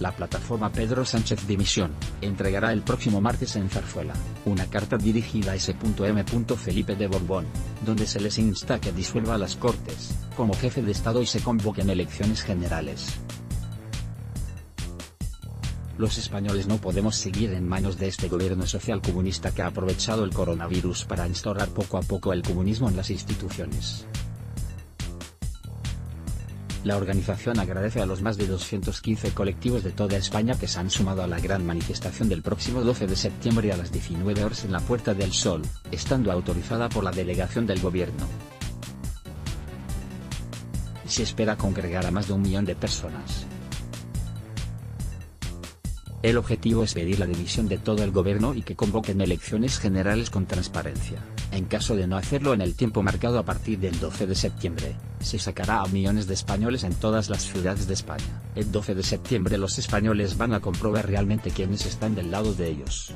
La plataforma Pedro Sánchez Dimisión, entregará el próximo martes en Zarzuela, una carta dirigida a S.M. Felipe de Borbón, donde se les insta que disuelva las Cortes, como jefe de Estado y se convoquen elecciones generales. Los españoles no podemos seguir en manos de este gobierno social comunista que ha aprovechado el coronavirus para instaurar poco a poco el comunismo en las instituciones. La organización agradece a los más de 215 colectivos de toda España que se han sumado a la gran manifestación del próximo 12 de septiembre a las 19 horas en la Puerta del Sol, estando autorizada por la delegación del gobierno. Se espera congregar a más de un millón de personas. El objetivo es pedir la dimisión de todo el gobierno y que convoquen elecciones generales con transparencia. En caso de no hacerlo en el tiempo marcado a partir del 12 de septiembre, se sacará a millones de españoles en todas las ciudades de España. El 12 de septiembre los españoles van a comprobar realmente quiénes están del lado de ellos.